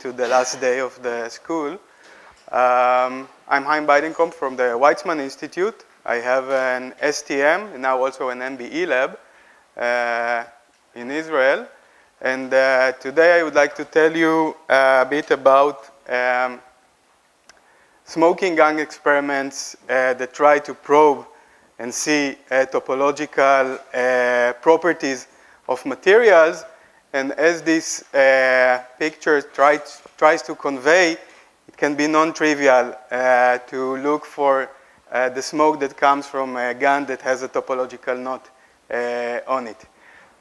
to the last day of the school. Um, I'm Haim Beidenkopf from the Weizmann Institute. I have an STM, now also an MBE lab uh, in Israel. And uh, today I would like to tell you a bit about um, smoking gun experiments uh, that try to probe and see uh, topological uh, properties of materials. And as this uh, picture tries, tries to convey, it can be non-trivial uh, to look for uh, the smoke that comes from a gun that has a topological knot uh, on it.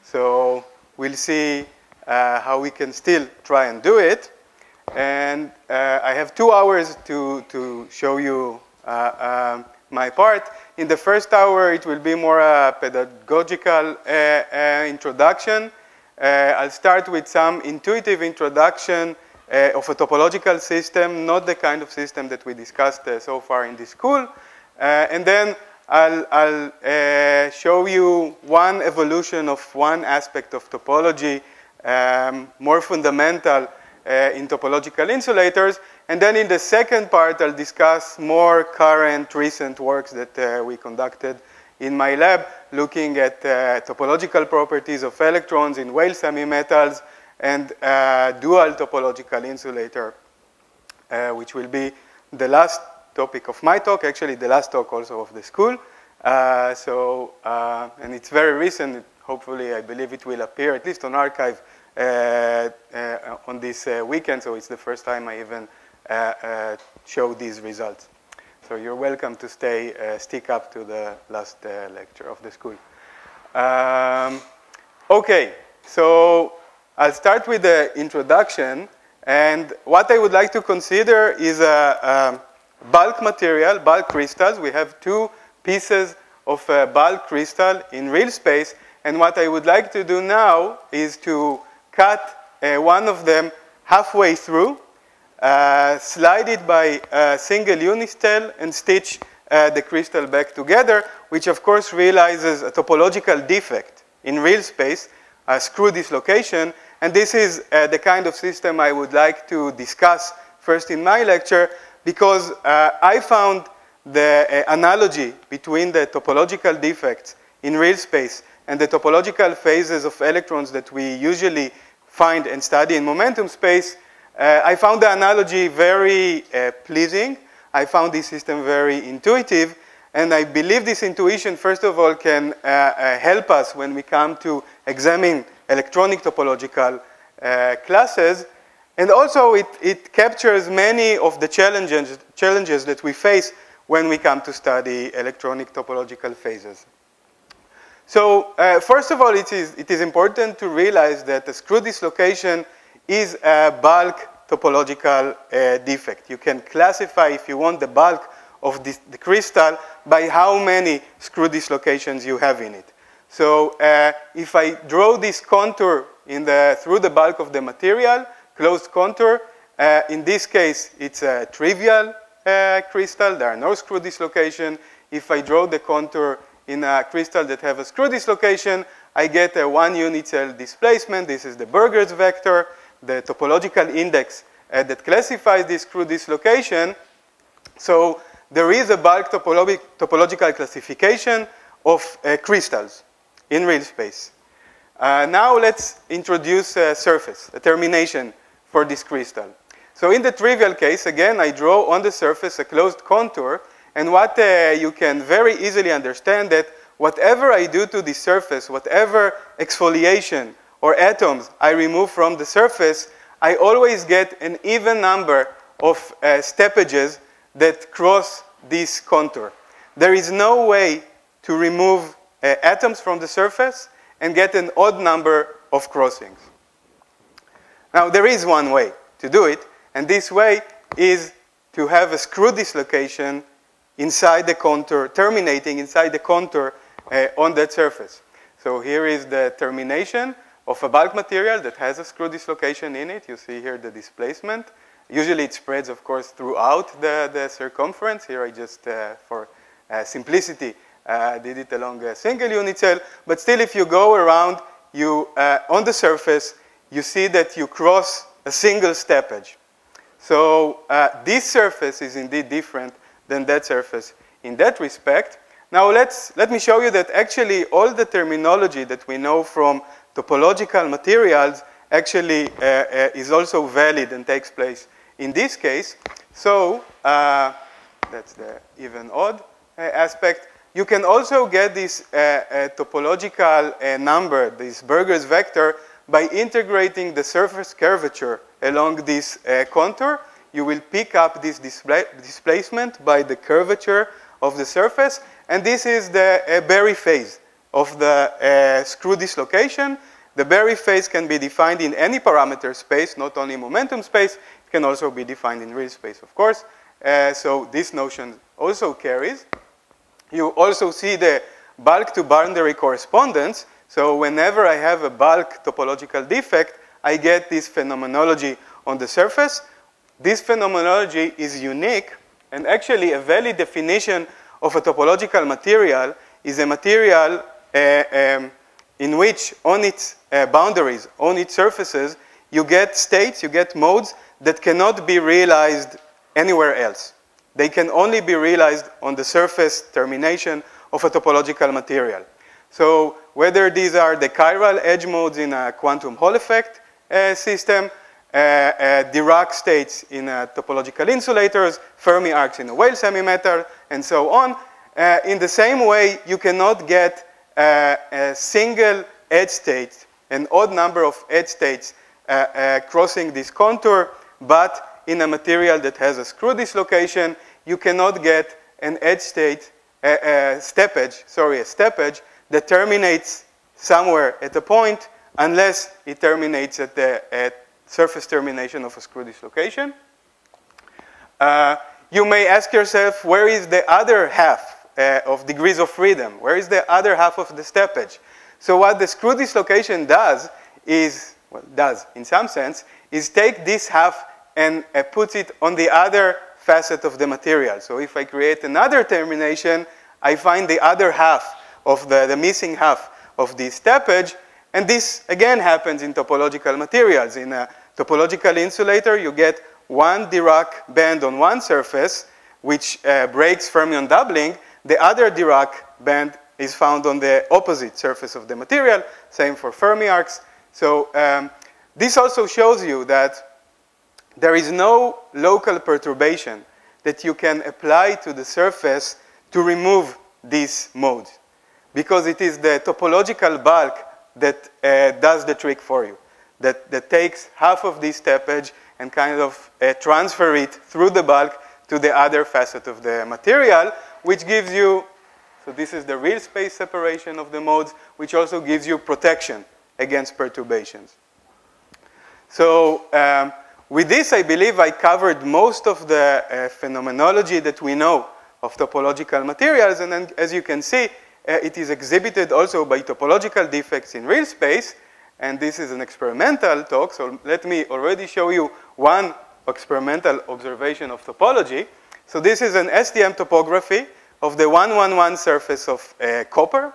So we'll see uh, how we can still try and do it. And uh, I have two hours to, to show you my part. In the first hour, it will be more a pedagogical introduction. Uh, I'll start with some intuitive introduction of a topological system, not the kind of system that we discussed so far in this school. and then I'll, I'll show you one evolution of one aspect of topology, um, more fundamental uh, in topological insulators. And then in the second part, I'll discuss more current, recent works that uh, we conducted in my lab, looking at uh, topological properties of electrons in Weyl semimetals and uh, dual topological insulator, uh, which will be the last topic of my talk, actually the last talk also of the school. Uh, so, and it's very recent, hopefully I believe it will appear at least on arXiv uh, uh, on this uh, weekend, so it's the first time I even show these results. So you're welcome to stay, stick up to the last lecture of the school. Um, okay, so I'll start with the introduction. And what I would like to consider is a, a bulk material, bulk crystals. We have two pieces of bulk crystal in real space. And what I would like to do now is to cut uh, one of them halfway through, uh, slide it by a single unit cell, and stitch uh, the crystal back together, which of course realizes a topological defect in real space, a screw dislocation. And this is uh, the kind of system I would like to discuss first in my lecture, because uh, I found the uh, analogy between the topological defects in real space and the topological phases of electrons that we usually find and study in momentum space, uh, I found the analogy very uh, pleasing. I found this system very intuitive. And I believe this intuition, first of all, can uh, uh help us when we come to examine electronic topological uh, classes. And also, it, it captures many of the challenges, challenges that we face when we come to study electronic topological phases. So uh, first of all, it is, it is important to realize that the screw dislocation is a bulk topological uh, defect. You can classify, if you want, the bulk of this, the crystal by how many screw dislocations you have in it. So uh, if I draw this contour in the, through the bulk of the material, closed contour, uh, in this case, it's a trivial uh, crystal. There are no screw dislocation. If I draw the contour in a crystal that have a screw dislocation, I get a one unit cell displacement. This is the Burgers vector, the topological index uh, that classifies this screw dislocation. So there is a bulk topolo topological classification of uh, crystals in real space. Uh, now let's introduce a surface, a termination for this crystal. So in the trivial case, again, I draw on the surface a closed contour and what uh, you can very easily understand that whatever I do to the surface, whatever exfoliation or atoms I remove from the surface, I always get an even number of uh, step edges that cross this contour. There is no way to remove uh, atoms from the surface and get an odd number of crossings. Now, there is one way to do it, and this way is to have a screw dislocation inside the contour, terminating inside the contour uh, on that surface. So here is the termination of a bulk material that has a screw dislocation in it. You see here the displacement. Usually it spreads, of course, throughout the, the circumference. Here I just, uh, for uh, simplicity, uh, did it along a single unit cell. But still, if you go around, you, uh, on the surface, you see that you cross a single step edge. So uh, this surface is indeed different than that surface in that respect. Now let's, let me show you that actually all the terminology that we know from topological materials actually uh, uh, is also valid and takes place in this case. So uh, that's the even odd uh, aspect. You can also get this uh, topological number, this Burger's vector, by integrating the surface curvature along this contour. You will pick up this displacement by the curvature of the surface, and this is the Berry phase of the screw dislocation. The Berry phase can be defined in any parameter space, not only momentum space. It can also be defined in real space, of course. Uh, so this notion also carries. You also see the bulk to boundary correspondence. So whenever I have a bulk topological defect, I get this phenomenology on the surface. This phenomenology is unique, and actually a valid definition of a topological material is a material uh, um, in which on its uh, boundaries, on its surfaces, you get states, you get modes that cannot be realized anywhere else. They can only be realized on the surface termination of a topological material. So whether these are the chiral edge modes in a quantum Hall effect uh, system, uh, uh, Dirac states in uh, topological insulators, Fermi arcs in a Weyl semimetal, and so on. Uh, in the same way, you cannot get uh, a single edge state, an odd number of edge states crossing this contour, but in a material that has a screw dislocation, you cannot get an edge state, a, a edge, sorry, a step edge that terminates somewhere at a point unless it terminates at the at surface termination of a screw dislocation. Uh, you may ask yourself, where is the other half uh, of degrees of freedom? Where is the other half of the step edge? So what the screw dislocation does is, well, does in some sense, is take this half and uh, puts it on the other facet of the material. So if I create another termination, I find the other half of the, the missing half of this step edge. And this, again, happens in topological materials. In a topological insulator, you get one Dirac band on one surface, which uh, breaks fermion doubling. The other Dirac band is found on the opposite surface of the material. Same for Fermi arcs. So um, this also shows you that there is no local perturbation that you can apply to the surface to remove these modes because it is the topological bulk that uh, does the trick for you, that, that takes half of this step edge and kind of uh, transfer it through the bulk to the other facet of the material, which gives you, so this is the real space separation of the modes, which also gives you protection against perturbations. So um, with this, I believe I covered most of the uh, phenomenology that we know of topological materials. And then, as you can see, uh, it is exhibited also by topological defects in real space. And this is an experimental talk, so let me already show you one experimental observation of topology. So this is an STM topography of the 111 surface of uh, copper,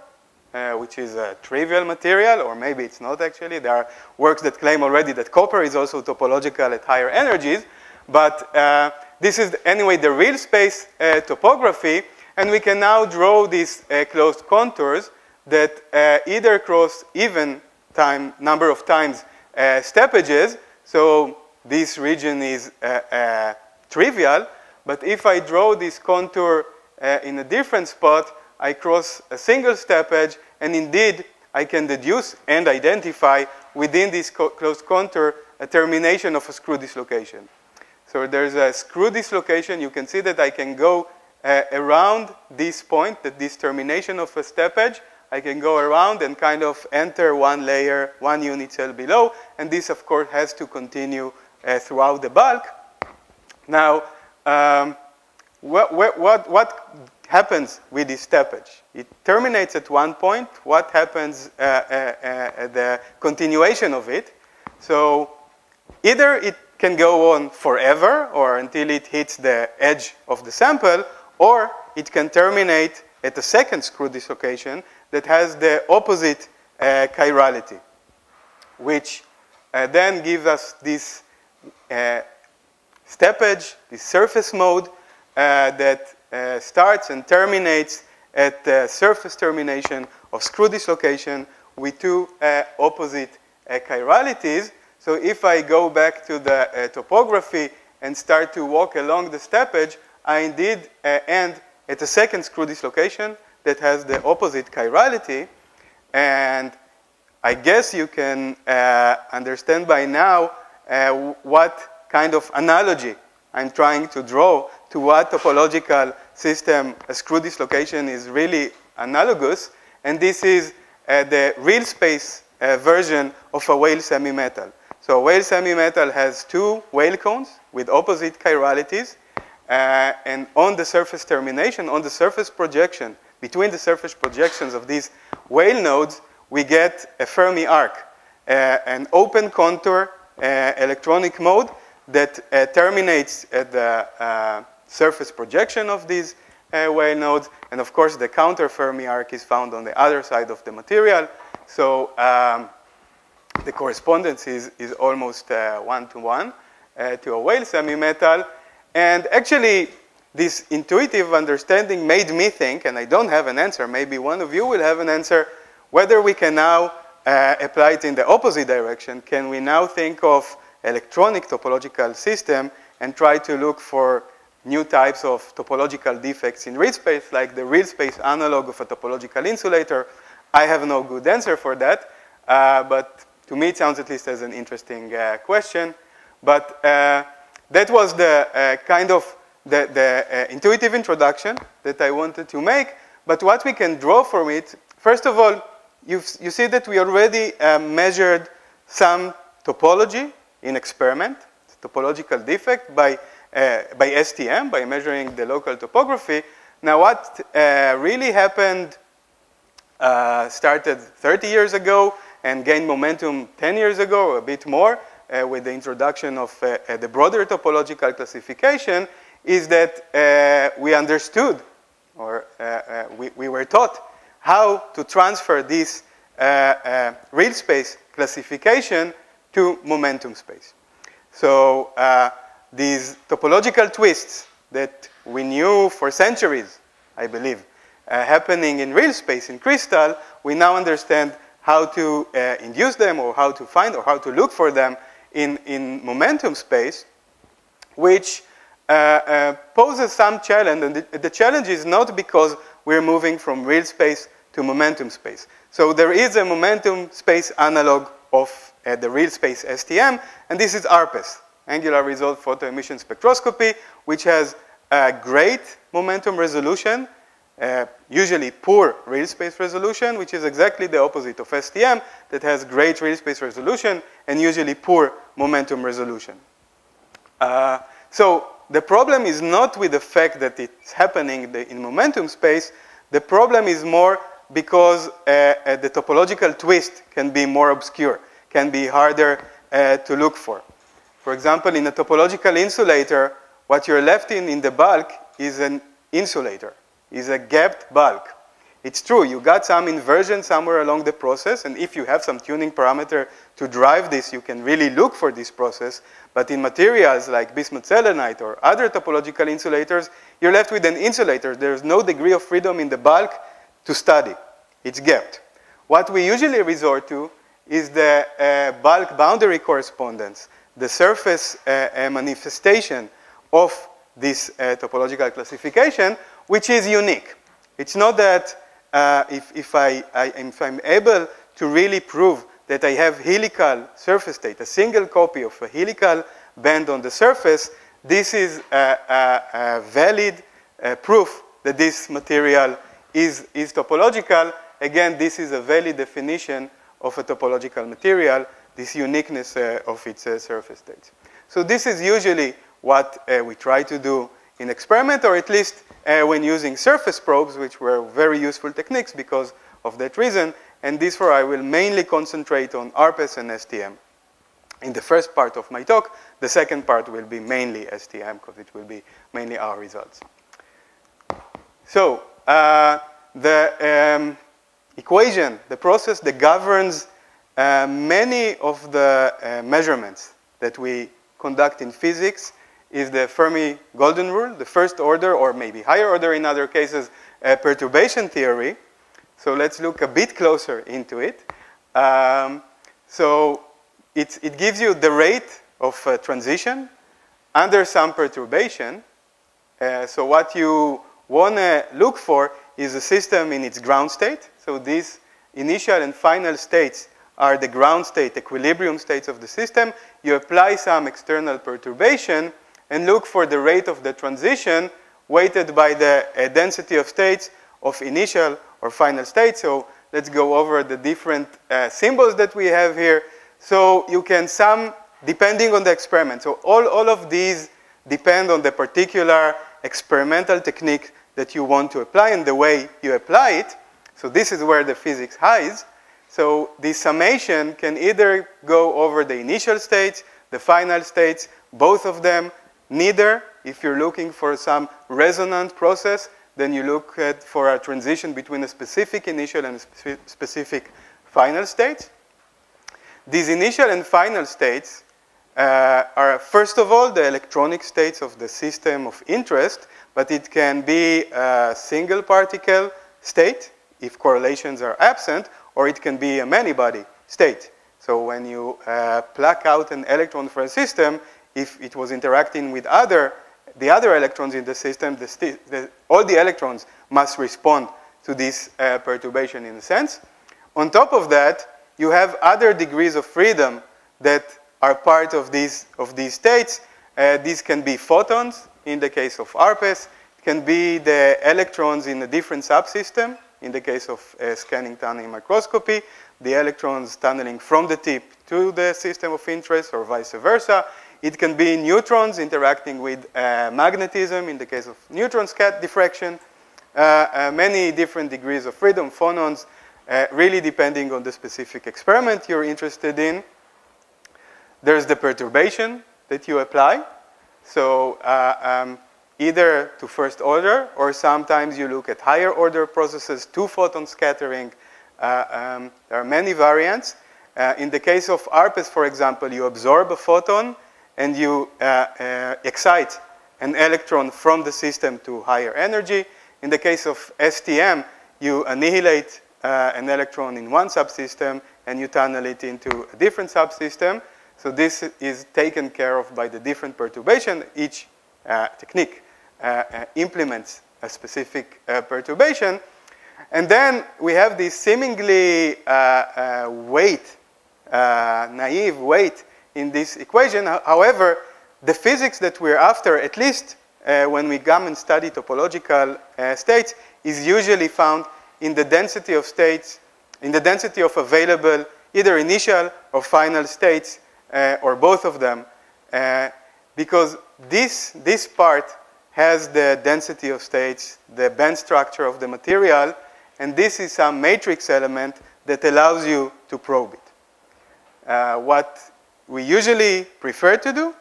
uh, which is a trivial material, or maybe it's not actually. There are works that claim already that copper is also topological at higher energies. But uh, this is, anyway, the real space uh, topography. And we can now draw these uh, closed contours that uh, either cross even time, number of times steppages. So this region is trivial. But if I draw this contour in a different spot, I cross a single step edge, and indeed, I can deduce and identify within this co closed contour a termination of a screw dislocation. So there's a screw dislocation. You can see that I can go uh, around this point, that this termination of a step edge, I can go around and kind of enter one layer, one unit cell below, and this, of course, has to continue uh, throughout the bulk. Now, um, what, what, what happens with this step edge? It terminates at one point. What happens uh, uh, uh, the continuation of it? So either it can go on forever or until it hits the edge of the sample, or it can terminate at a second screw dislocation that has the opposite uh, chirality, which uh, then gives us this uh, step edge, the surface mode uh, that uh, starts and terminates at the surface termination of screw dislocation with two uh, opposite chiralities. So if I go back to the topography and start to walk along the step edge, I indeed end at a second screw dislocation that has the opposite chirality. And I guess you can uh, understand by now uh, what kind of analogy I'm trying to draw to what topological system a screw dislocation is really analogous. And this is uh, the real space uh, version of a Weyl semi-metal. So a Weyl semi-metal has two Weyl cones with opposite chiralities. Uh, and on the surface termination, on the surface projection, between the surface projections of these Weyl nodes, we get a Fermi arc, uh, an open contour uh, electronic mode that uh, terminates at the uh, surface projection of these uh, Weyl nodes. And of course, the counter Fermi arc is found on the other side of the material. So um, the correspondence is, is almost one-to-one -one, to a Weyl semi-metal. And actually, this intuitive understanding made me think, and I don't have an answer, maybe one of you will have an answer, whether we can now uh, apply it in the opposite direction. Can we now think of electronic topological system and try to look for new types of topological defects in real space, like the real space analog of a topological insulator? I have no good answer for that, uh, but to me it sounds at least as an interesting uh, question. But uh, that was the uh, kind of the, the uh, intuitive introduction that I wanted to make. But what we can draw from it, first of all, you you see that we already uh, measured some topology in experiment, topological defect by, uh, by STM, by measuring the local topography. Now what uh, really happened uh, started 30 years ago and gained momentum 10 years ago, a bit more, uh, with the introduction of uh, the broader topological classification, is that we understood, or we, we were taught, how to transfer this real space classification to momentum space. So uh, these topological twists that we knew for centuries, I believe, uh, happening in real space, in crystal, we now understand how to uh, induce them or how to find or how to look for them in, in momentum space, which uh, uh, poses some challenge. And the, the challenge is not because we're moving from real space to momentum space. So there is a momentum space analog of at the real space STM, and this is ARPES, Angular Resolved Photoemission Spectroscopy, which has a great momentum resolution, uh, usually poor real space resolution, which is exactly the opposite of STM, that has great real space resolution and usually poor momentum resolution. Uh, so the problem is not with the fact that it's happening in momentum space, the problem is more because uh the topological twist can be more obscure can be harder uh, to look for. For example, in a topological insulator, what you're left in in the bulk is an insulator, is a gapped bulk. It's true, you got some inversion somewhere along the process, and if you have some tuning parameter to drive this, you can really look for this process. But in materials like bismuth selenide or other topological insulators, you're left with an insulator. There's no degree of freedom in the bulk to study. It's gapped. What we usually resort to is the uh, bulk boundary correspondence, the surface uh, uh manifestation of this uh, topological classification, which is unique. It's not that uh, if, if, I, I, if I'm able to really prove that I have helical surface state, a single copy of a helical band on the surface, this is a, a, a valid uh, proof that this material is, is topological. Again, this is a valid definition of a topological material, this uniqueness uh, of its uh, surface states. So this is usually what uh, we try to do in experiment, or at least when using surface probes, which were very useful techniques because of that reason. And this for I will mainly concentrate on ARPES and STM. In the first part of my talk, the second part will be mainly STM because it will be mainly our results. So uh, the um, equation, the process that governs uh, many of the uh, measurements that we conduct in physics is the Fermi golden rule, the first order, or maybe higher order in other cases, uh, perturbation theory. So let's look a bit closer into it. Um, so it, it gives you the rate of uh, transition under some perturbation. Uh, so what you want to look for is a system in its ground state. So these initial and final states are the ground state, equilibrium states of the system. You apply some external perturbation and look for the rate of the transition weighted by the uh, density of states of initial or final state. So let's go over the different uh, symbols that we have here. So you can sum depending on the experiment. So all, all of these depend on the particular experimental technique that you want to apply and the way you apply it. So this is where the physics hides. So the summation can either go over the initial states, the final states, both of them, neither. If you're looking for some resonant process, then you look at for a transition between a specific initial and a specific final state. These initial and final states uh, are, first of all, the electronic states of the system of interest, but it can be a single particle state if correlations are absent, or it can be a many-body state. So when you uh, pluck out an electron for a system, if it was interacting with other, the other electrons in the system, the the, all the electrons must respond to this uh, perturbation in a sense. On top of that, you have other degrees of freedom that are part of these, of these states. Uh, these can be photons in the case of ARPES. It can be the electrons in a different subsystem in the case of uh, scanning tunneling microscopy, the electrons tunneling from the tip to the system of interest or vice versa. It can be neutrons interacting with uh, magnetism in the case of neutron scat diffraction. Uh, uh many different degrees of freedom, phonons, uh, really depending on the specific experiment you're interested in. There's the perturbation that you apply. So uh, um, either to first order, or sometimes you look at higher order processes, two photon scattering. Uh, um, there are many variants. Uh, in the case of ARPES, for example, you absorb a photon and you uh, uh excite an electron from the system to higher energy. In the case of STM, you annihilate uh, an electron in one subsystem and you tunnel it into a different subsystem. So this is taken care of by the different perturbation, each uh, technique. Uh, uh, implements a specific uh, perturbation. And then we have this seemingly weight, naive weight in this equation. However, the physics that we're after, at least uh, when we come and study topological uh, states, is usually found in the density of states, in the density of available either initial or final states, uh, or both of them, because this, this part has the density of states, the band structure of the material, and this is some matrix element that allows you to probe it. Uh, what we usually prefer to do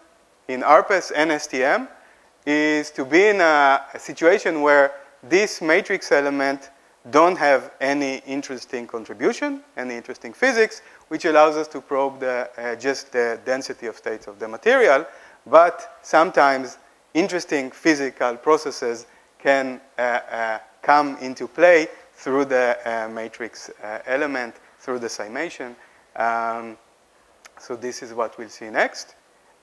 in ARPES and STM is to be in a, a situation where this matrix element don't have any interesting contribution, any interesting physics, which allows us to probe the, uh, just the density of states of the material. But sometimes interesting physical processes can uh, uh, come into play through the uh, matrix element, through the summation. Um, so this is what we'll see next.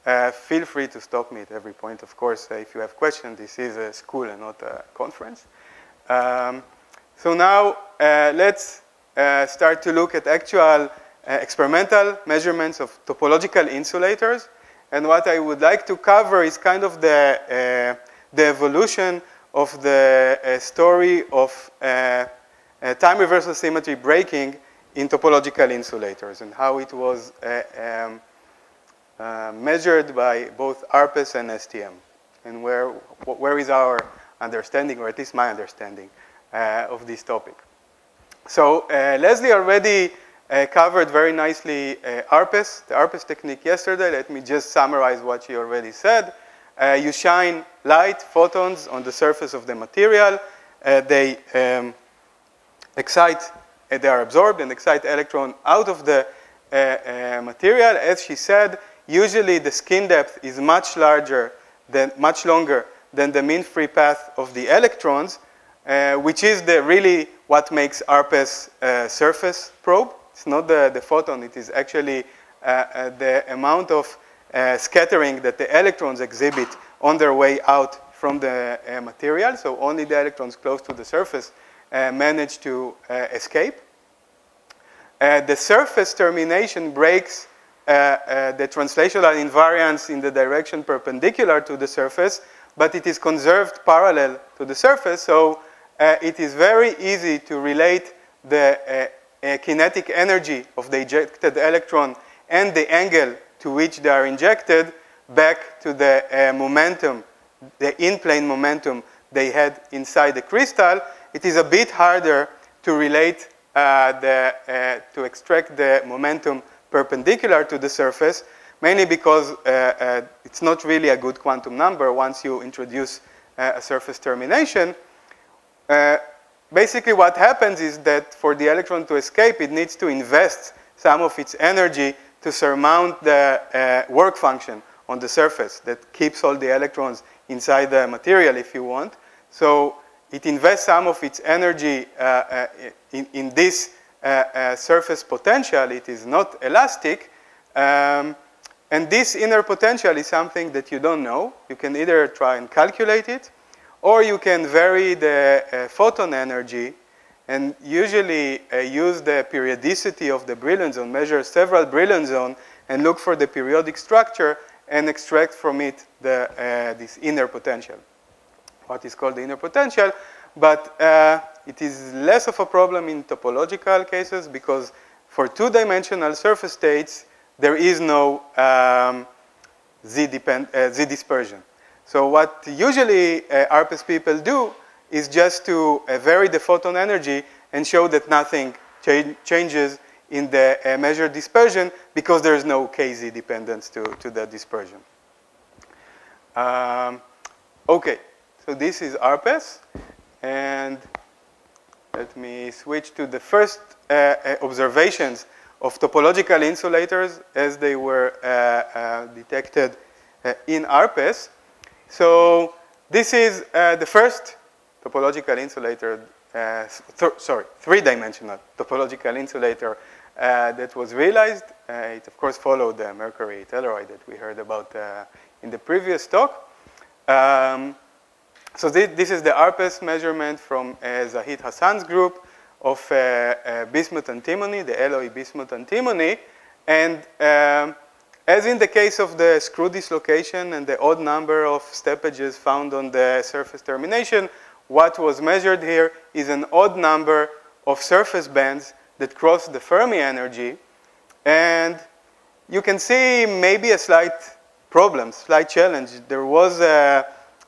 Uh, feel free to stop me at every point, of course, uh, if you have questions. This is a school and not a conference. Um, so now uh, let's start to look at actual experimental measurements of topological insulators. And what I would like to cover is kind of the, uh, the evolution of the uh, story of uh, uh time reversal symmetry breaking in topological insulators and how it was uh, um, uh, measured by both ARPES and STM and where, where is our understanding, or at least my understanding, of this topic. So Leslie already uh, covered very nicely uh, ARPES, the ARPES technique yesterday. Let me just summarize what she already said. Uh, you shine light, photons on the surface of the material. Uh, they um, excite, uh, they are absorbed and excite electron out of the uh, material. As she said, usually the skin depth is much larger than, much longer than the mean free path of the electrons, which is the really what makes ARPES surface probe. It's not the, the photon, it is actually uh, uh, the amount of uh, scattering that the electrons exhibit on their way out from the uh, material. So only the electrons close to the surface uh, manage to escape. the surface termination breaks the translational invariance in the direction perpendicular to the surface, but it is conserved parallel to the surface. So uh, it is very easy to relate the uh, uh, kinetic energy of the ejected electron and the angle to which they are injected back to the uh, momentum, the in-plane momentum they had inside the crystal. It is a bit harder to relate uh, the, uh, to extract the momentum perpendicular to the surface, mainly because it's not really a good quantum number once you introduce a surface termination. Basically what happens is that for the electron to escape, it needs to invest some of its energy to surmount the uh, work function on the surface that keeps all the electrons inside the material if you want. So it invests some of its energy uh, uh in, in, this uh, uh, surface potential. It is not elastic. Um, and this inner potential is something that you don't know. You can either try and calculate it, or you can vary the uh, photon energy and usually uh, use the periodicity of the Brillouin zone, measure several Brillouin zones, and look for the periodic structure and extract from it the, uh, this inner potential, what is called the inner potential. But uh, it is less of a problem in topological cases because for two-dimensional surface states, there is no um, Z, depend, uh, Z dispersion. So what usually uh, people do is just to uh, vary the photon energy and show that nothing cha changes in the uh, measured dispersion because there is no KZ dependence to, to the dispersion. Um, okay, so this is ARPES. And let me switch to the first uh, uh observations of topological insulators as they were uh, detected in ARPES. So this is uh, the first topological insulator, uh, th sorry, three-dimensional topological insulator uh, that was realized. Uh, it, of course, followed the mercury telluride that we heard about uh, in the previous talk. Um, so this, this, is the ARPES measurement from uh, Zahid Hasan's group of bismuth antimony, the alloy bismuth antimony. And um, as in the case of the screw dislocation and the odd number of step steppages found on the surface termination, what was measured here is an odd number of surface bands that cross the Fermi energy. And you can see maybe a slight problem, slight challenge. There was a,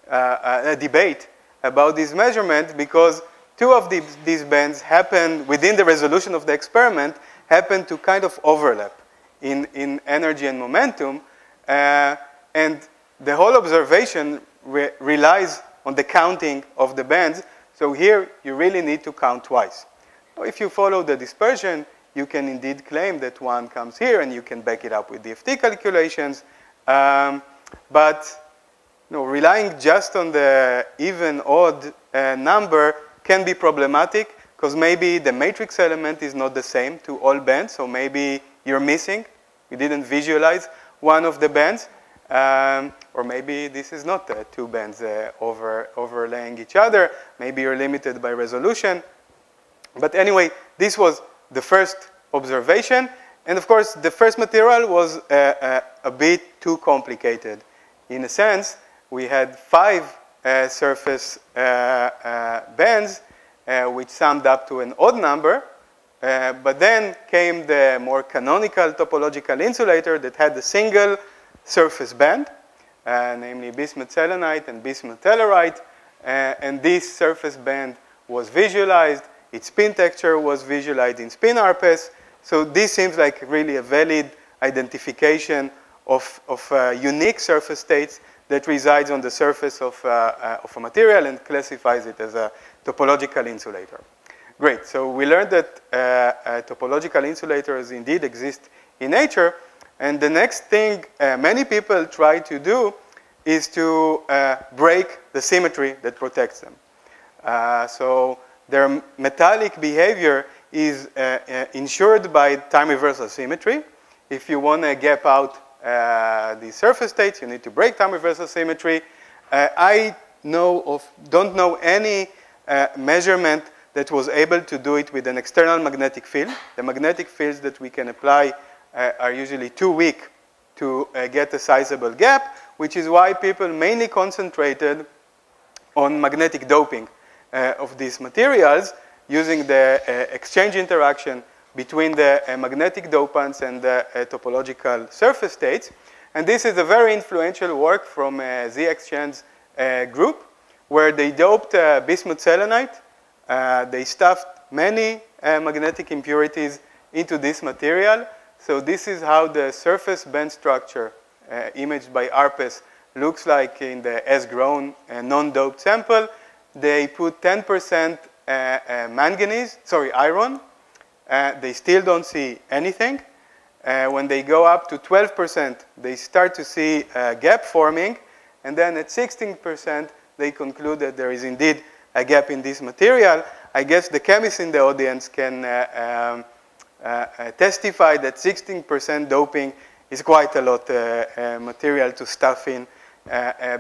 a, a debate about this measurement because two of these, these bands happen within the resolution of the experiment happen to kind of overlap in, in energy and momentum. Uh, and the whole observation re relies on the counting of the bands. So here, you really need to count twice. If you follow the dispersion, you can indeed claim that one comes here, and you can back it up with DFT calculations. Um, but you know, relying just on the even odd uh, number can be problematic because maybe the matrix element is not the same to all bands. So maybe you're missing. You didn't visualize one of the bands. Um, or maybe this is not uh, two bands uh, over, overlaying each other. Maybe you're limited by resolution. But anyway, this was the first observation. And of course, the first material was uh, uh a bit too complicated. In a sense, we had five uh, surface uh, bands, which summed up to an odd number. Uh, but then came the more canonical topological insulator that had a single surface band, uh, namely bismuth selenide and bismuth telluride. Uh, and this surface band was visualized. Its spin texture was visualized in spin ARPES. So this seems like really a valid identification of, of uh, unique surface states that resides on the surface of, uh, uh, of a material and classifies it as a topological insulator. Great, so we learned that uh, uh, topological insulators indeed exist in nature, And the next thing uh, many people try to do is to uh, break the symmetry that protects them. Uh, so their metallic behavior is uh, uh, ensured by time reversal symmetry. If you want to gap out uh, the surface states, you need to break time reversal symmetry. I know of, don't know any measurement that was able to do it with an external magnetic field. The magnetic fields that we can apply uh, are usually too weak to uh, get a sizable gap, which is why people mainly concentrated on magnetic doping uh, of these materials using the uh, exchange interaction between the uh, magnetic dopants and the uh, topological surface states. And this is a very influential work from Z.X. Shen group where they doped bismuth selenide. They stuffed many magnetic impurities into this material so this is how the surface band structure uh, imaged by ARPES looks like in the S-grown uh, non-doped sample. They put 10% uh, uh, manganese, sorry, iron. Uh, they still don't see anything. Uh, when they go up to 12%, they start to see a gap forming. And then at 16%, they conclude that there is indeed a gap in this material. I guess the chemists in the audience can um, uh, uh, that 16% doping is quite a lot uh, material to stuff in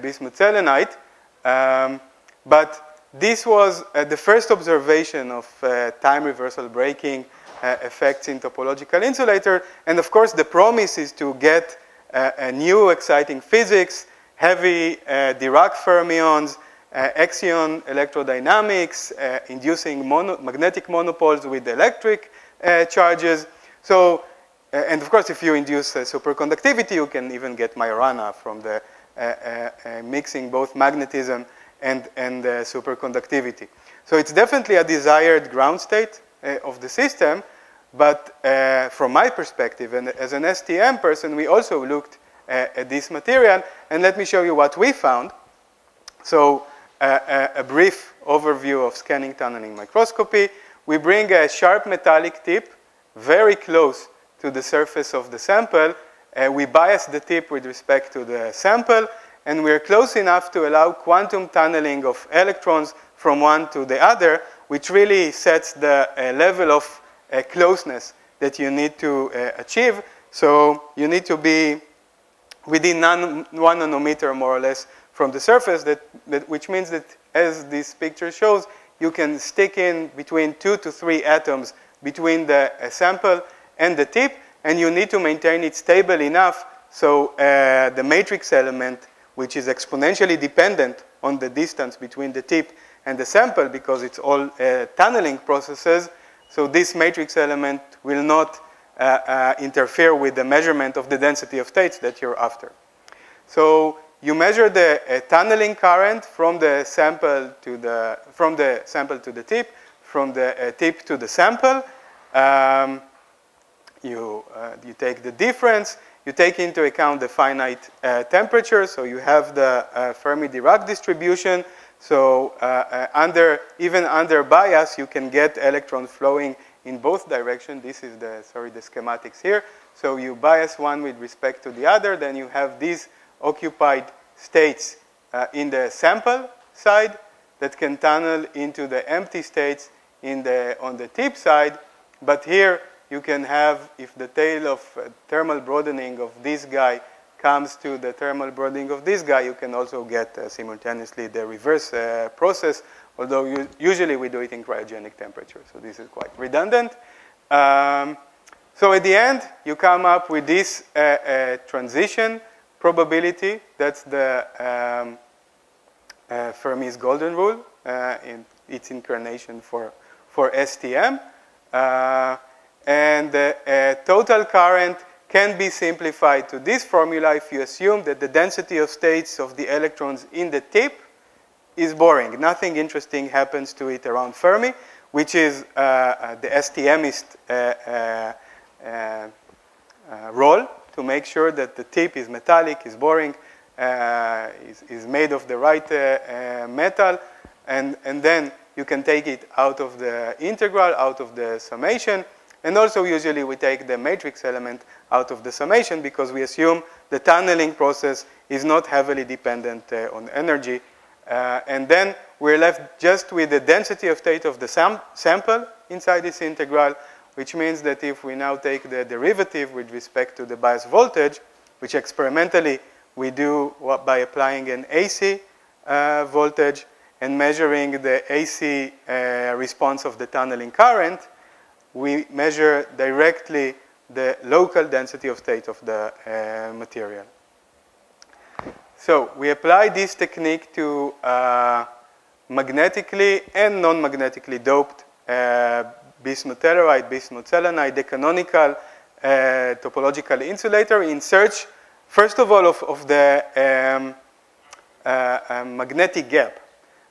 bismuth selenide. Um, but this was the first observation of time reversal breaking effects in topological insulator. And of course, the promise is to get a new exciting physics, heavy Dirac fermions, uh, axion electrodynamics, uh, inducing mono magnetic monopoles with electric uh, charges. So, uh, and of course, if you induce uh, superconductivity, you can even get Majorana from the mixing both magnetism and, and superconductivity. So it's definitely a desired ground state of the system, but uh, from my perspective, and as an STM person, we also looked uh, at this material, and let me show you what we found. So uh, a brief overview of scanning tunneling microscopy we bring a sharp metallic tip very close to the surface of the sample. Uh, we bias the tip with respect to the sample, and we're close enough to allow quantum tunneling of electrons from one to the other, which really sets the uh, level of uh, closeness that you need to uh, achieve. So you need to be within one nanometer, more or less, from the surface, that, that, which means that, as this picture shows, you can stick in between two to three atoms between the uh, sample and the tip, and you need to maintain it stable enough so uh, the matrix element, which is exponentially dependent on the distance between the tip and the sample because it's all uh, tunneling processes, so this matrix element will not uh, uh, interfere with the measurement of the density of states that you're after. So you measure the uh, tunneling current from the sample to the from the sample to the tip, from the uh, tip to the sample. Um, you uh, you take the difference. You take into account the finite uh, temperature, so you have the uh, Fermi-Dirac distribution. So uh, under even under bias, you can get electrons flowing in both directions. This is the sorry the schematics here. So you bias one with respect to the other, then you have these occupied states uh, in the sample side that can tunnel into the empty states in the, on the tip side. But here you can have, if the tail of uh, thermal broadening of this guy comes to the thermal broadening of this guy, you can also get uh, simultaneously the reverse uh, process, although you, usually we do it in cryogenic temperature. So this is quite redundant. Um, so at the end, you come up with this uh, uh, transition probability. That's the um, uh, Fermi's golden rule uh, in its incarnation for, for STM. Uh, and uh, total current can be simplified to this formula if you assume that the density of states of the electrons in the tip is boring. Nothing interesting happens to it around Fermi, which is uh, uh, the STMist role to make sure that the tip is metallic, is boring, uh, is, is, made of the right uh, uh, metal, and, and then you can take it out of the integral, out of the summation, And also usually we take the matrix element out of the summation because we assume the tunneling process is not heavily dependent uh, on energy. Uh, and then we're left just with the density of state of the sam sample inside this integral, which means that if we now take the derivative with respect to the bias voltage, which experimentally we do by applying an AC uh, voltage and measuring the AC uh, response of the tunneling current, we measure directly the local density of state of the uh, material. So we apply this technique to uh, magnetically and non-magnetically doped bismuth telluride, bismuth selenide, the canonical uh, topological insulator in search, first of all, of, of the um, uh, um, magnetic gap.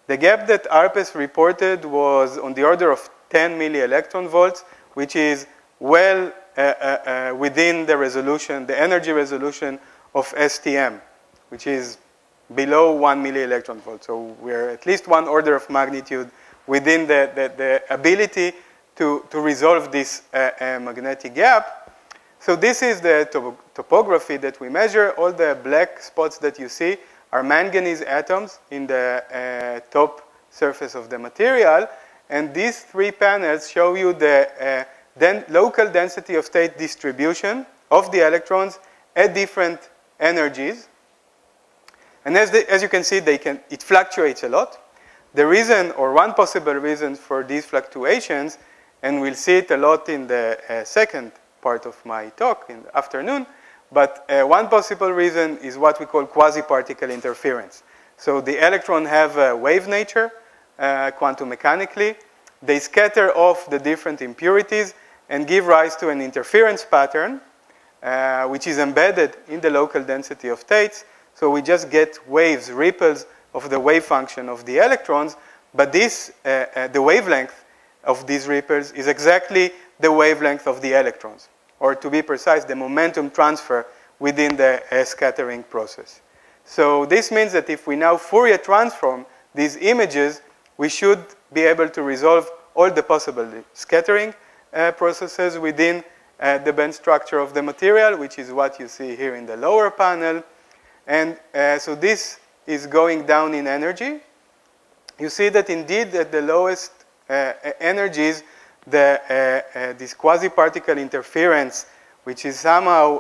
The gap that ARPES reported was on the order of 10 milli electron volts, which is well uh, uh, uh, within the resolution, the energy resolution of STM, which is below 1 milli electron volt. So we're at least one order of magnitude within the, the, the ability to, to resolve this uh, uh, magnetic gap. So this is the top topography that we measure. All the black spots that you see are manganese atoms in the uh, top surface of the material. And these three panels show you the uh, den local density of state distribution of the electrons at different energies. And as, the, as you can see, they can, it fluctuates a lot. The reason, or one possible reason for these fluctuations, and we'll see it a lot in the uh, second part of my talk in the afternoon, but uh, one possible reason is what we call quasi-particle interference. So the electron have a wave nature, uh, quantum mechanically. They scatter off the different impurities and give rise to an interference pattern, uh, which is embedded in the local density of states. So we just get waves, ripples of the wave function of the electrons, but this, uh, uh, the wavelength of these ripples is exactly the wavelength of the electrons, or to be precise, the momentum transfer within the uh, scattering process. So this means that if we now Fourier transform these images, we should be able to resolve all the possible scattering uh, processes within uh, the band structure of the material, which is what you see here in the lower panel. And uh, so this is going down in energy. You see that indeed at the lowest energies, the, uh, uh, this quasi-particle interference, which is somehow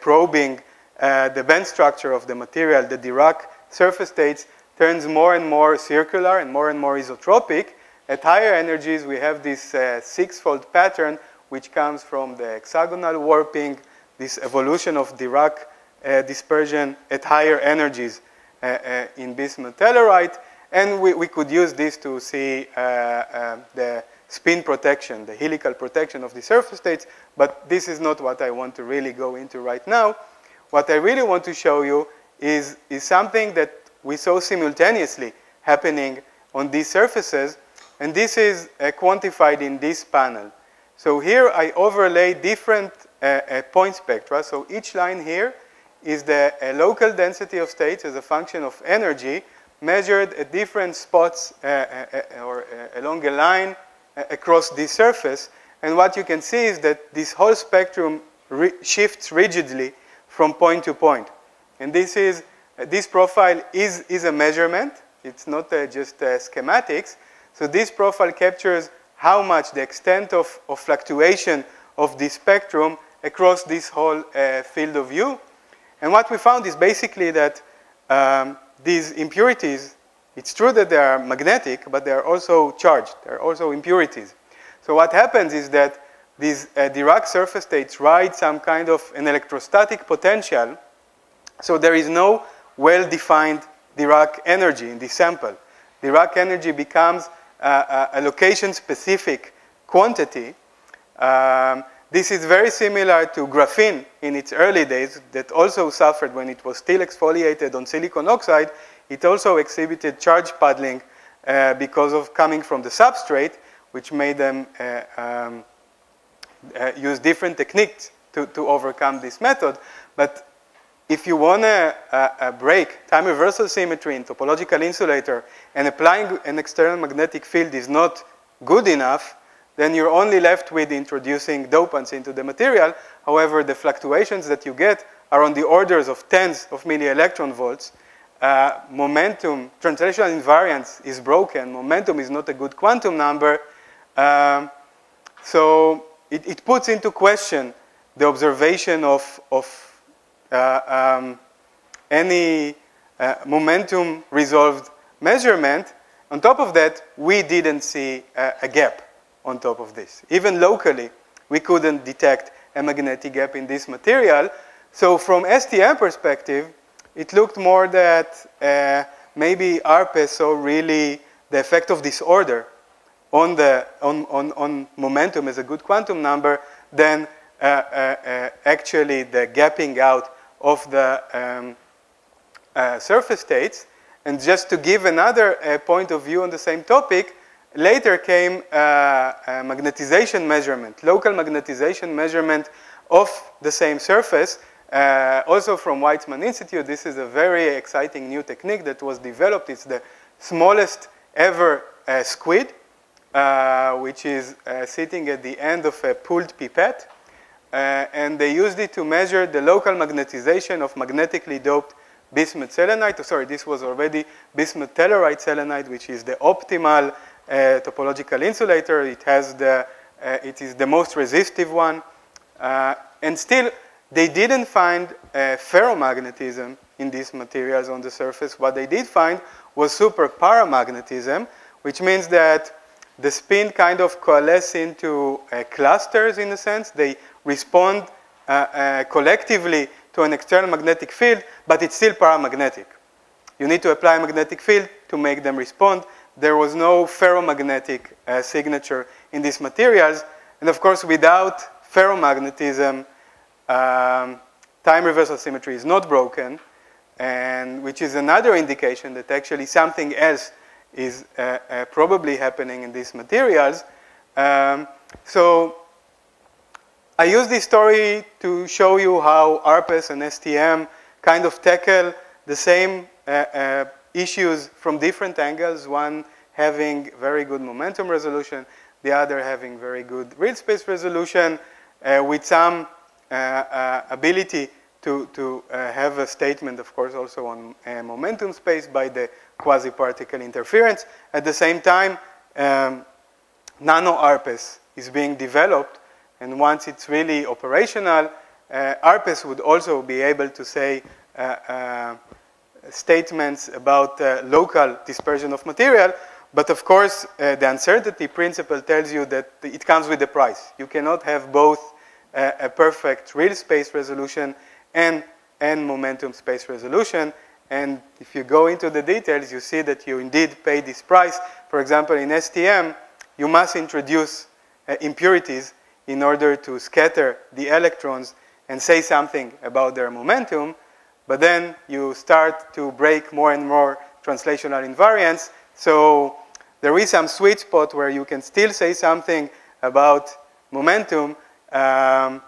probing the band structure of the material, the Dirac surface states, turns more and more circular and more and more isotropic. At higher energies, we have this uh, six-fold pattern, which comes from the hexagonal warping, this evolution of Dirac uh, dispersion at higher energies uh, uh in bismuth telluride. And we, we, could use this to see uh, uh, the spin protection, the helical protection of the surface states, but this is not what I want to really go into right now. What I really want to show you is, is something that we saw simultaneously happening on these surfaces, and this is uh, quantified in this panel. So here I overlay different uh, uh, point spectra. So each line here is the uh, local density of states as a function of energy measured at different spots uh, uh, or along a line across this surface. And what you can see is that this whole spectrum shifts rigidly from point to point. And this is this profile is, is a measurement. It's not just schematics. So this profile captures how much the extent of, of fluctuation of the spectrum across this whole uh, field of view. And what we found is basically that um, these impurities, it's true that they are magnetic, but they are also charged. They are also impurities. So what happens is that these uh, Dirac surface states ride some kind of an electrostatic potential. So there is no well-defined Dirac energy in this sample. Dirac energy becomes a location-specific quantity. Um, this is very similar to graphene in its early days that also suffered when it was still exfoliated on silicon oxide. It also exhibited charge puddling uh, because of coming from the substrate, which made them uh, um, uh, use different techniques to, to overcome this method. But if you want to break time reversal symmetry in topological insulator and applying an external magnetic field is not good enough, then you're only left with introducing dopants into the material. However, the fluctuations that you get are on the orders of tens of milli-electron volts. Uh, momentum, translational invariance is broken. Momentum is not a good quantum number. Um, so it, it, puts into question the observation of, of uh, um, any uh, momentum resolved measurement. On top of that, we didn't see a, a gap on top of this. Even locally, we couldn't detect a magnetic gap in this material. So from STM perspective, it looked more that uh, maybe ARPES saw really the effect of disorder on, the, on, on, on momentum as a good quantum number than uh, uh, uh actually the gapping out of the um, uh, surface states. And just to give another uh, point of view on the same topic, later came magnetization measurement, local magnetization measurement of the same surface, uh, also from Weizmann Institute. This is a very exciting new technique that was developed. It's the smallest ever uh, SQUID, uh, which is uh, sitting at the end of a pulled pipette. Uh, and they used it to measure the local magnetization of magnetically doped bismuth selenide. Sorry, this was already bismuth telluride selenide, which is the optimal uh, topological insulator. It has the, it is the most resistive one. and still, they didn't find uh, ferromagnetism in these materials on the surface. What they did find was super paramagnetism, which means that the spin kind of coalesce into uh, clusters in a sense. They respond uh, uh, collectively to an external magnetic field, but it's still paramagnetic. You need to apply a magnetic field to make them respond. There was no ferromagnetic uh, signature in these materials. And of course, without ferromagnetism, um, time reversal symmetry is not broken, and which is another indication that actually something else is uh, uh, probably happening in these materials. Um, so I use this story to show you how ARPES and STM kind of tackle the same uh, uh, issues from different angles, one having very good momentum resolution, the other having very good real space resolution, uh, with some uh, uh, ability to, to uh, have a statement, of course, also on momentum space by the quasi-particle interference. At the same time, um, nano ARPES is being developed, and once it's really operational, uh, ARPES would also be able to say uh, uh, statements about uh, local dispersion of material, but of course, uh, the uncertainty principle tells you that it comes with a price. You cannot have both a, a perfect real space resolution and, and momentum space resolution. And if you go into the details, you see that you indeed pay this price. For example, in STM, you must introduce uh, impurities in order to scatter the electrons and say something about their momentum. But then you start to break more and more translational invariance. So there is some sweet spot where you can still say something about momentum, um,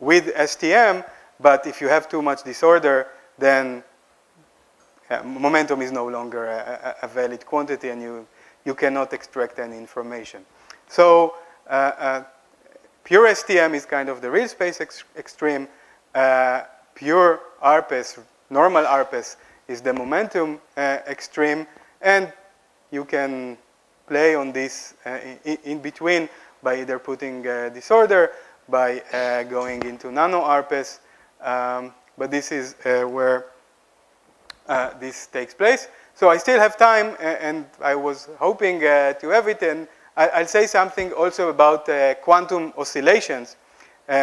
with STM, but if you have too much disorder, then uh, momentum is no longer a, a, valid quantity and you, you cannot extract any information. So uh, uh, pure STM is kind of the real space ex extreme. Uh, pure ARPES, normal ARPES, is the momentum uh, extreme. And you can play on this uh, in, in, between by either putting disorder by uh, going into nano ARPES. Um, but this is uh, where uh, this takes place. So I still have time, and I was hoping to have it. And I'll say something also about quantum oscillations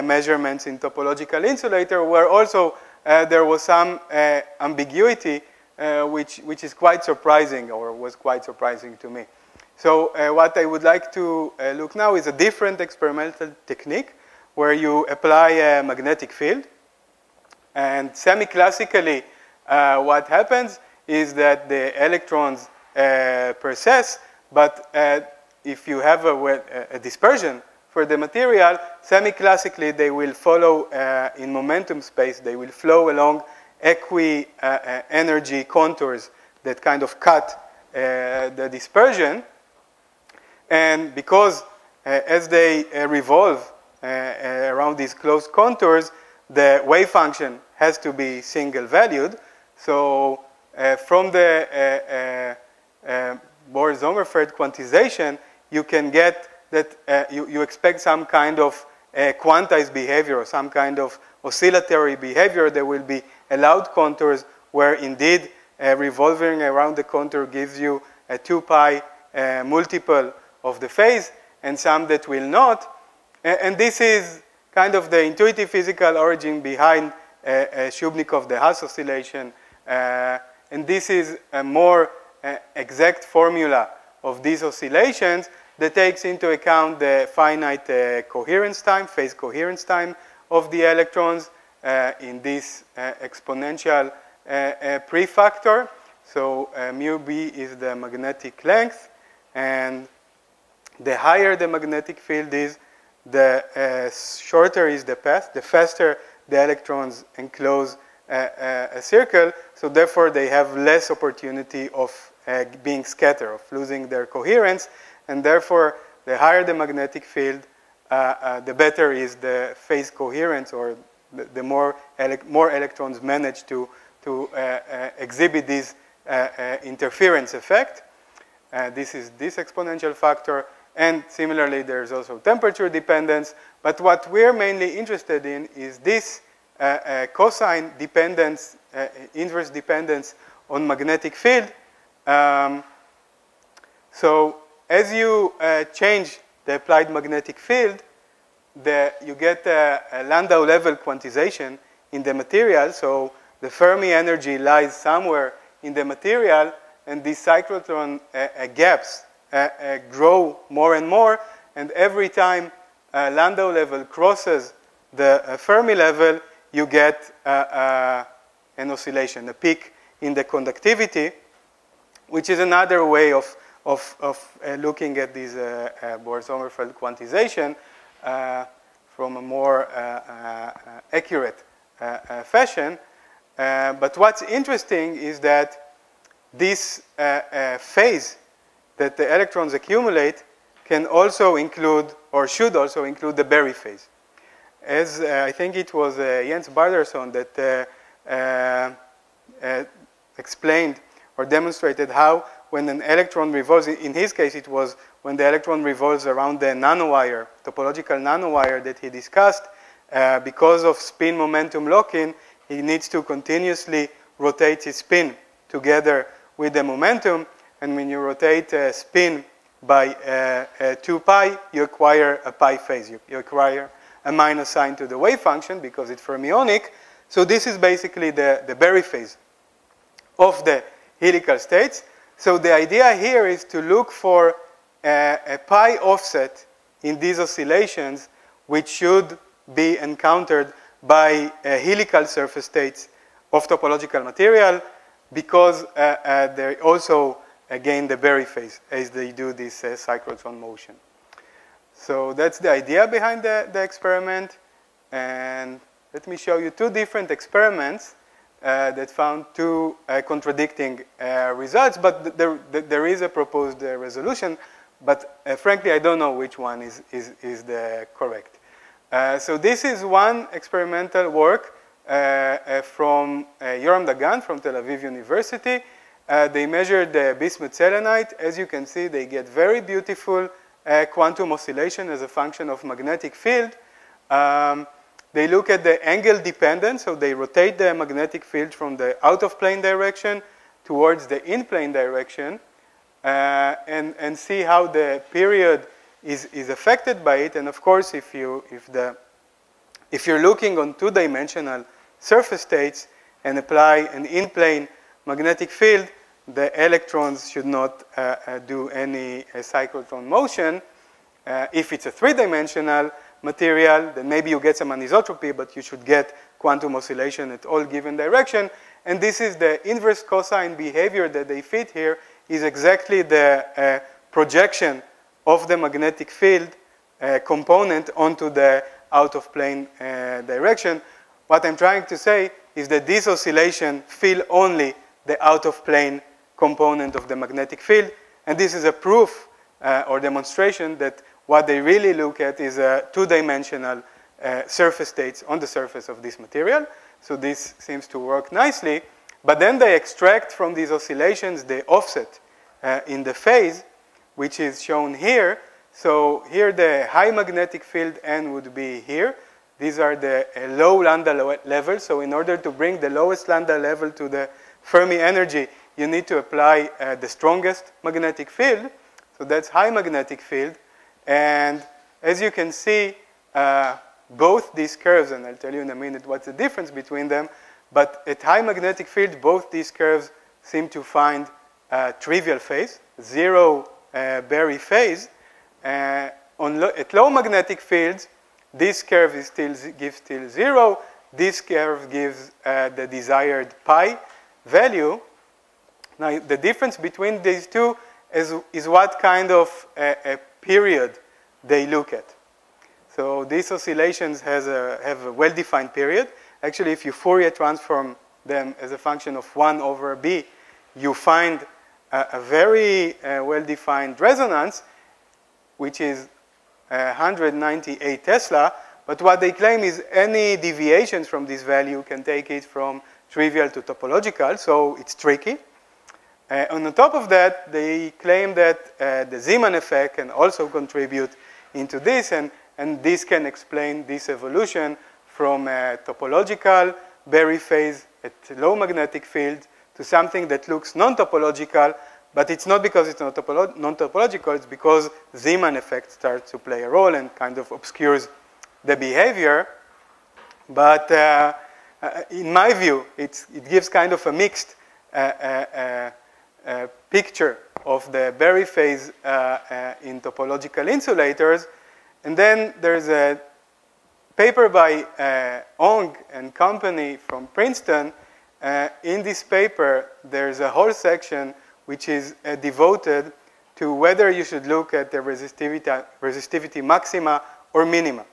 measurements in topological insulator, where also there was some ambiguity uh, which, which is quite surprising or was quite surprising to me. So uh, what I would like to uh, look now is a different experimental technique where you apply a magnetic field. And semi-classically, uh, what happens is that the electrons uh, precess, but uh, if you have a, a, dispersion for the material, semi-classically they will follow uh, in momentum space, they will flow along equi-energy uh, uh, contours that kind of cut uh, the dispersion. And because uh, as they uh, revolve around these closed contours, the wave function has to be single valued. So from the Bohr-Sommerfeld quantization, you can get that uh, you, you expect some kind of uh, quantized behavior or some kind of oscillatory behavior. There will be allowed contours where indeed uh, revolving around the contour gives you a 2 pi uh, multiple of the phase and some that will not. and this is kind of the intuitive physical origin behind uh, uh, Shubnikov, de Haas oscillation. and this is a more exact formula of these oscillations that takes into account the finite uh, coherence time, phase coherence time of the electrons uh, in this uh, exponential uh, uh, prefactor. So uh, mu b is the magnetic length, and the higher the magnetic field is, the shorter is the path, the faster the electrons enclose a circle, so therefore they have less opportunity of being scattered, of losing their coherence, and therefore the higher the magnetic field, uh, uh, the better is the phase coherence or the, the more, more electrons manage to, to uh, uh exhibit this uh, uh, interference effect. this is this exponential factor. And similarly, there's also temperature dependence. But what we're mainly interested in is this cosine dependence, inverse dependence on magnetic field. Um, so as you uh, change the applied magnetic field, the, you get a, a, Landau level quantization in the material. So the Fermi energy lies somewhere in the material, and these cyclotron uh, uh, gaps uh, uh, grow more and more. And every time uh, Landau level crosses the Fermi level, you get an oscillation, a peak in the conductivity, which is another way of of, of uh, looking at this uh, uh, Bohr-Sommerfeld quantization from a more accurate fashion. but what's interesting is that this phase that the electrons accumulate can also include, or should also include, the Berry phase. As uh, I think it was uh, Jens Bardarson that uh, explained or demonstrated how when an electron revolves, in his case it was when the electron revolves around the nanowire, topological nanowire that he discussed, uh, because of spin momentum lock-in, he needs to continuously rotate his spin together with the momentum. And when you rotate a spin by uh, uh, 2 pi, you acquire a pi phase. You, you, acquire a minus sign to the wave function because it's fermionic. So this is basically the, the Berry phase of the helical states. So the idea here is to look for a, a pi offset in these oscillations, which should be encountered by uh, helical surface states of topological material because uh, uh, they also gain the Berry phase as they do this uh, cyclotron motion. So that's the idea behind the, the experiment. And let me show you two different experiments that found two uh, contradicting uh, results, but there, there is a proposed uh, resolution, but uh, frankly, I don't know which one is, is, is the correct. Uh, so this is one experimental work from Yoram Dagan from Tel Aviv University. they measured the bismuth selenide. As you can see, they get very beautiful quantum oscillation as a function of magnetic field. Um, they look at the angle dependence, so they rotate the magnetic field from the out of plane direction towards the in plane direction uh, and, and see how the period is, is affected by it. And of course, if, you, if, the, if you're looking on two dimensional surface states and apply an in plane magnetic field, the electrons should not uh, uh, do any uh, cyclotron motion. Uh, if it's a three dimensional, material, then maybe you get some anisotropy, but you should get quantum oscillation at all given direction. And this is the inverse cosine behavior that they fit here is exactly the uh, projection of the magnetic field uh, component onto the out of plane uh, direction. What I'm trying to say is that this oscillation fill only the out of plane component of the magnetic field. And this is a proof uh, or demonstration that what they really look at is a two-dimensional uh, surface states on the surface of this material. So this seems to work nicely. But then they extract from these oscillations the offset uh, in the phase, which is shown here. So here the high magnetic field N would be here. These are the uh, low Landau level. So in order to bring the lowest Landau level to the Fermi energy, you need to apply uh, the strongest magnetic field. So that's high magnetic field. And as you can see, uh, both these curves, and I'll tell you in a minute what's the difference between them, but at high magnetic field, both these curves seem to find a trivial phase, zero uh, Berry phase. Uh, lo at low magnetic fields, this curve is still gives still zero. This curve gives uh, the desired pi value. Now, the difference between these two is, is what kind of a period they look at. So these oscillations has a, have a well-defined period. Actually, if you Fourier transform them as a function of 1 over b, you find a, a very uh, well-defined resonance, which is uh, 198 Tesla. But what they claim is any deviations from this value can take it from trivial to topological, so it's tricky. Uh, on top of that, they claim that uh, the Zeeman effect can also contribute into this, and, and this can explain this evolution from a topological Berry phase at low magnetic field to something that looks non-topological, but it's not because it's non-topological, it's because Zeeman effect starts to play a role and kind of obscures the behavior. But uh, uh in my view, it gives kind of a mixed uh, uh, picture of the Berry phase uh, uh, in topological insulators. And then there's a paper by Ong and company from Princeton. in this paper, there's a whole section which is devoted to whether you should look at the resistivity, resistivity maxima or minima.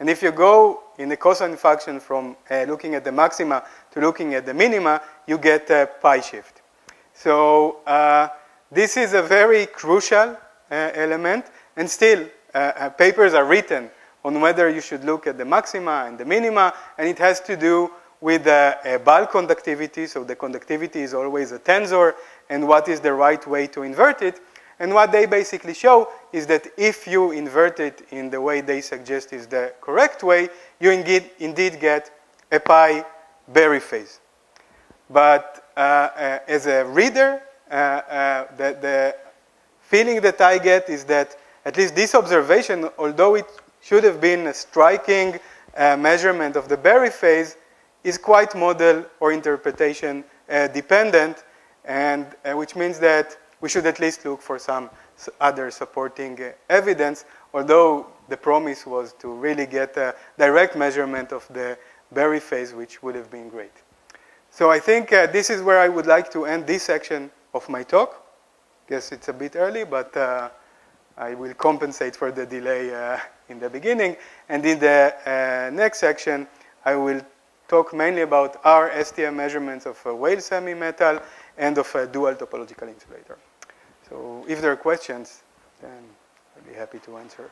And if you go in the cosine function from uh, looking at the maxima to looking at the minima, you get a pi shift. So uh, this is a very crucial uh, element, and still uh, uh, papers are written on whether you should look at the maxima and the minima, and it has to do with the bulk conductivity. So the conductivity is always a tensor, and what is the right way to invert it. And what they basically show is that if you invert it in the way they suggest is the correct way, you indeed, indeed get a pi Berry phase. But uh, uh, Uh, uh, as a reader, uh, uh, the, the feeling that I get is that at least this observation, although it should have been a striking measurement of the Berry phase, is quite model or interpretation dependent, and which means that we should at least look for some other supporting evidence, although the promise was to really get a direct measurement of the Berry phase, which would have been great. So I think uh, this is where I would like to end this section of my talk. Guess it's a bit early, but uh, I will compensate for the delay uh, in the beginning. And in the uh, next section, I will talk mainly about our STM measurements of a Weyl semi-metal and of a dual topological insulator. So if there are questions, then I'd be happy to answer.